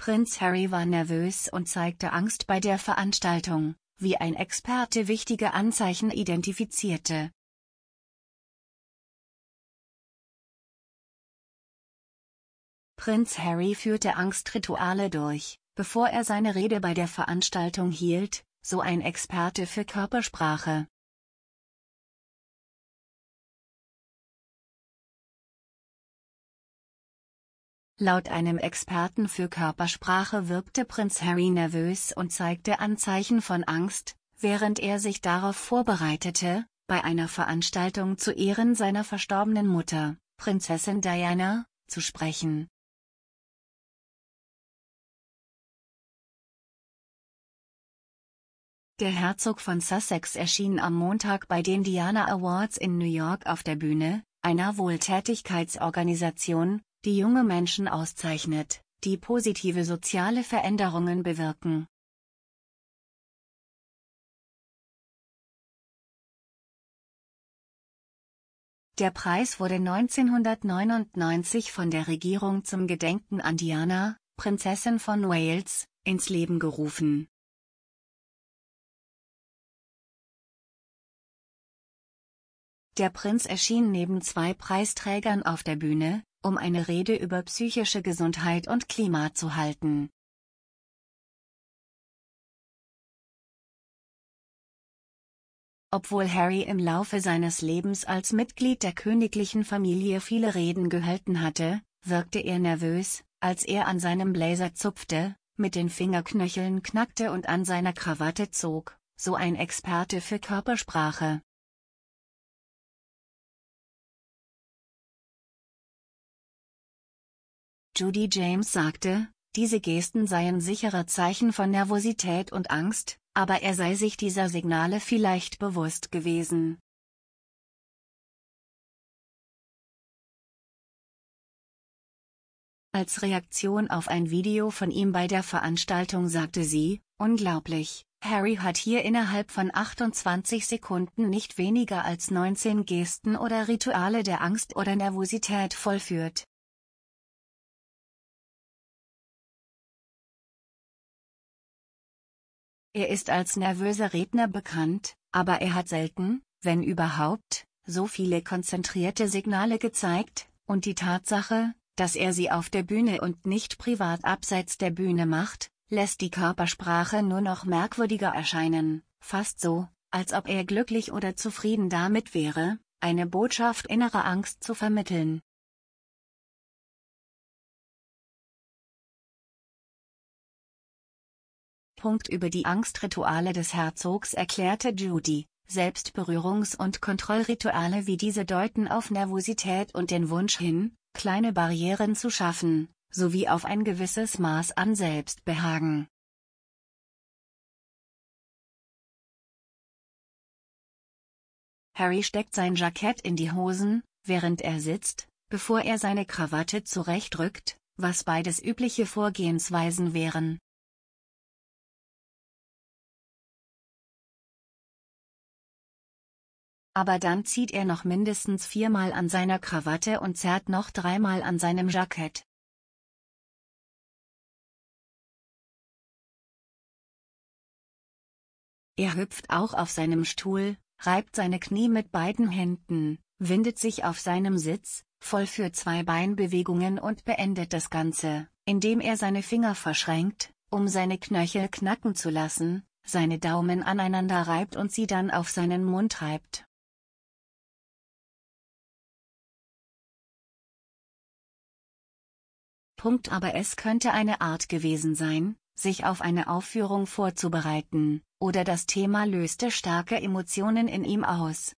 Prinz Harry war nervös und zeigte Angst bei der Veranstaltung, wie ein Experte wichtige Anzeichen identifizierte. Prinz Harry führte Angstrituale durch, bevor er seine Rede bei der Veranstaltung hielt, so ein Experte für Körpersprache. Laut einem Experten für Körpersprache wirkte Prinz Harry nervös und zeigte Anzeichen von Angst, während er sich darauf vorbereitete, bei einer Veranstaltung zu Ehren seiner verstorbenen Mutter, Prinzessin Diana, zu sprechen. Der Herzog von Sussex erschien am Montag bei den Diana Awards in New York auf der Bühne, einer Wohltätigkeitsorganisation, die junge Menschen auszeichnet, die positive soziale Veränderungen bewirken. Der Preis wurde 1999 von der Regierung zum Gedenken an Diana, Prinzessin von Wales, ins Leben gerufen. Der Prinz erschien neben zwei Preisträgern auf der Bühne, um eine Rede über psychische Gesundheit und Klima zu halten. Obwohl Harry im Laufe seines Lebens als Mitglied der königlichen Familie viele Reden gehalten hatte, wirkte er nervös, als er an seinem Blazer zupfte, mit den Fingerknöcheln knackte und an seiner Krawatte zog, so ein Experte für Körpersprache. Judy James sagte, diese Gesten seien sichere Zeichen von Nervosität und Angst, aber er sei sich dieser Signale vielleicht bewusst gewesen. Als Reaktion auf ein Video von ihm bei der Veranstaltung sagte sie, unglaublich, Harry hat hier innerhalb von 28 Sekunden nicht weniger als 19 Gesten oder Rituale der Angst oder Nervosität vollführt. Er ist als nervöser Redner bekannt, aber er hat selten, wenn überhaupt, so viele konzentrierte Signale gezeigt, und die Tatsache, dass er sie auf der Bühne und nicht privat abseits der Bühne macht, lässt die Körpersprache nur noch merkwürdiger erscheinen, fast so, als ob er glücklich oder zufrieden damit wäre, eine Botschaft innerer Angst zu vermitteln. Über die Angstrituale des Herzogs erklärte Judy, Selbstberührungs- und Kontrollrituale wie diese deuten auf Nervosität und den Wunsch hin, kleine Barrieren zu schaffen, sowie auf ein gewisses Maß an Selbstbehagen. Harry steckt sein Jackett in die Hosen, während er sitzt, bevor er seine Krawatte zurechtrückt, was beides übliche Vorgehensweisen wären. Aber dann zieht er noch mindestens viermal an seiner Krawatte und zerrt noch dreimal an seinem Jackett. Er hüpft auch auf seinem Stuhl, reibt seine Knie mit beiden Händen, windet sich auf seinem Sitz, vollführt zwei Beinbewegungen und beendet das Ganze, indem er seine Finger verschränkt, um seine Knöchel knacken zu lassen, seine Daumen aneinander reibt und sie dann auf seinen Mund reibt. Punkt aber es könnte eine Art gewesen sein, sich auf eine Aufführung vorzubereiten, oder das Thema löste starke Emotionen in ihm aus.